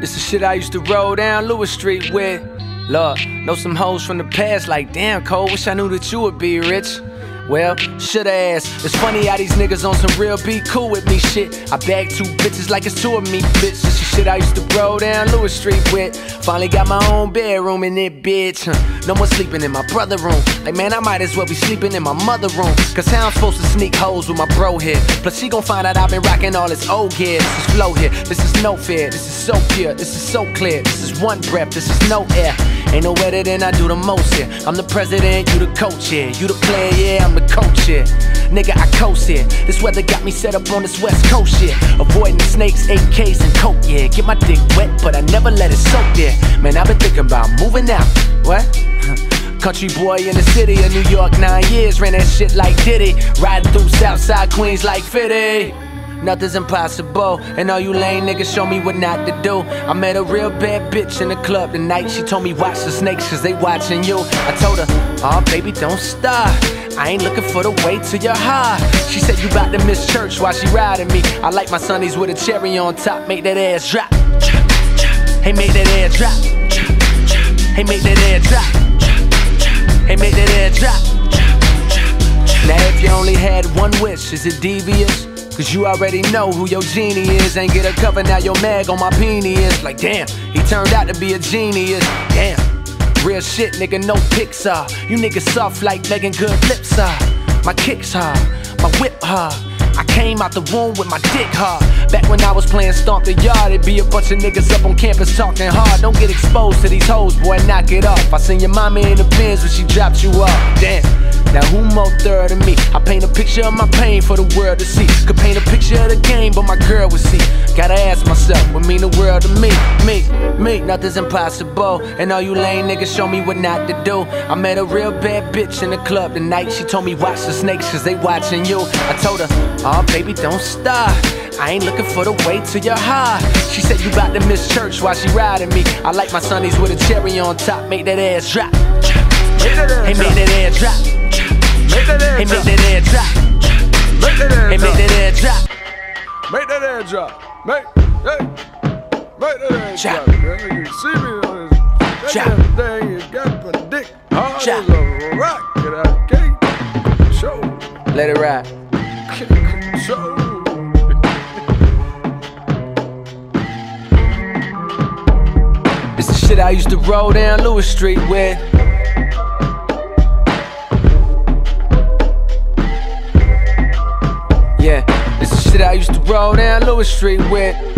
This is shit I used to roll down Lewis Street with. Lord, know some hoes from the past like, damn, Cole, wish I knew that you would be rich. Well, shoulda asked. It's funny how these niggas on some real be cool with me shit. I bag two bitches like it's two of me, bitches. This shit I used to roll down Lewis Street with. Finally got my own bedroom in it, bitch. Huh. No more sleeping in my brother room. Like, man, I might as well be sleeping in my mother room. Cause how I'm supposed to sneak hoes with my bro here. Plus, she gon' find out I've been rocking all this old gear. This is flow here. This is no fear. This is so pure. This is so clear. This is one breath. This is no air. Ain't no better than I do the most here. I'm the president, you the coach here. You the player, yeah, I'm the coach here. Nigga, I coast here. This weather got me set up on this west coast shit. Avoiding snakes, AKs, and coke, yeah. Get my dick wet, but I never let it soak there. Man, I've been thinking about moving out. What? Country boy in the city of New York, nine years, ran that shit like Diddy. Riding through Southside Queens like Fitty. Nothing's impossible, and all you lame niggas show me what not to do. I met a real bad bitch in the club tonight. She told me watch the snakes, cause they watching you. I told her, oh baby, don't stop. I ain't looking for the way to your heart. She said you bout to miss church while she riding me. I like my sunnies with a cherry on top, make that ass drop. Hey, make that ass drop. Hey, make that ass drop. Hey, make that ass drop. Now if you only had one wish, is it devious? Cause you already know who your genie is. Ain't get a cover, now your mag on my peenie is. Like, damn, he turned out to be a genius. Damn, real shit, nigga, no Pixar. You niggas soft like Meagan Good lips are. My kicks hard, my whip hard. Came out the womb with my dick hard. Back when I was playing Stomp the Yard, it'd be a bunch of niggas up on campus talking hard. Don't get exposed to these hoes, boy, knock it off. I seen your mama in the bins when she dropped you off. Damn. Now who more third than me? I paint a picture of my pain for the world to see. Could paint a picture of the game, but my girl would see. Gotta ask myself, what mean the world to me? Me, me, nothing's impossible. And all you lame niggas show me what not to do. I met a real bad bitch in the club tonight. She told me watch the snakes, cause they watching you. I told her, baby, don't stop. I ain't looking for the way to your heart. She said you bout to miss church while she riding me. I like my sunnies with a cherry on top, make that ass drop. Hey, make that ass drop. Make that Hey, drop. make that air drop. Make that Hey, drop. make that air drop. Make that air drop. Make, hey, make that air Drop. drop. Man. You see me on this. That Drop. thing, you got my dick hard Drop. as a rock. And I can't control, Let it ride. Shit I used to roll down Lewis Street with. Yeah, this is shit I used to roll down Lewis Street with.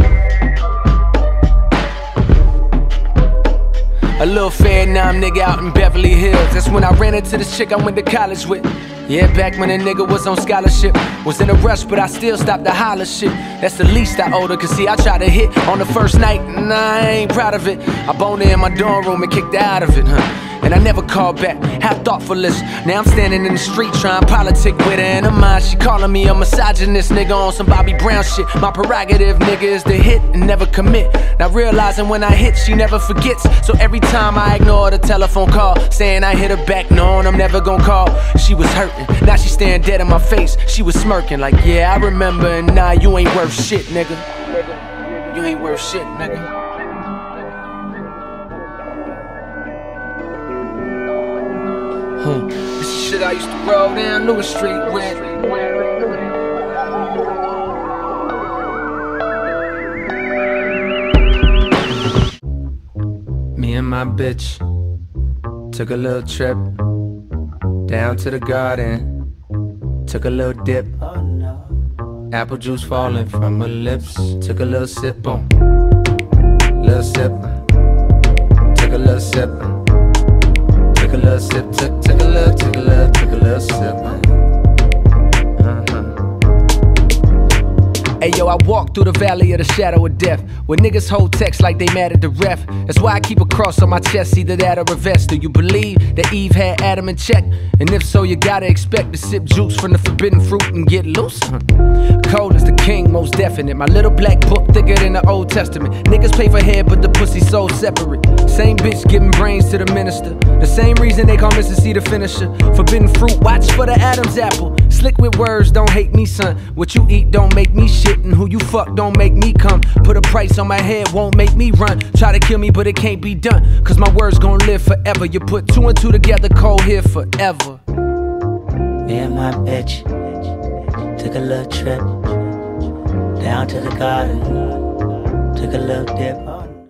A little Vietnam nigga out in Beverly Hills. That's when I ran into this chick I went to college with. Yeah, back when a nigga was on scholarship. Was in a rush, but I still stopped to holler shit. That's the least I owed her. Cause see, I tried to hit on the first night, and I ain't proud of it. I boned her in my dorm room and kicked out of it, huh? And I never called back. How thoughtful is Now I'm standing in the street trying politic with her in her mind. She calling me a misogynist nigga on some Bobby Brown shit. My prerogative, nigga, is to hit and never commit. Now realizing when I hit, she never forgets. So every time I ignore the telephone call, saying I hit her back, knowing I'm never gonna call. She was hurting. Now she staring dead in my face. She was smirking like, yeah, I remember. And nah, you ain't worth shit, nigga. You ain't worth shit, nigga. Hmm. This is shit I used to roll down Lewis Street with. Me and my bitch took a little trip down to the garden. Took a little dip. Apple juice falling from her lips. Took a little sip on. Hey yo, I walk through the valley of the shadow of death. Where niggas hold text like they mad at the ref. That's why I keep a cross on my chest, either that or a vest. Do you believe that Eve had Adam in check? And if so, you gotta expect to sip juice from the forbidden fruit and get loose. Cole is the king, most definite. My little black book thicker than the Old Testament. Niggas pay for head, but the pussy so separate. Same bitch giving brains to the minister. The same reason they call Mr. C the finisher. Forbidden fruit, watch for the Adam's apple. Slick with words, don't hate me, son. What you eat don't make me shit, and who you fuck don't make me come. Put a price on my head, won't make me run. Try to kill me, but it can't be done. Cause my words gon' live forever. You put two and two together, Cole here forever. Me and my bitch took a little trip down to the garden, took a little dip.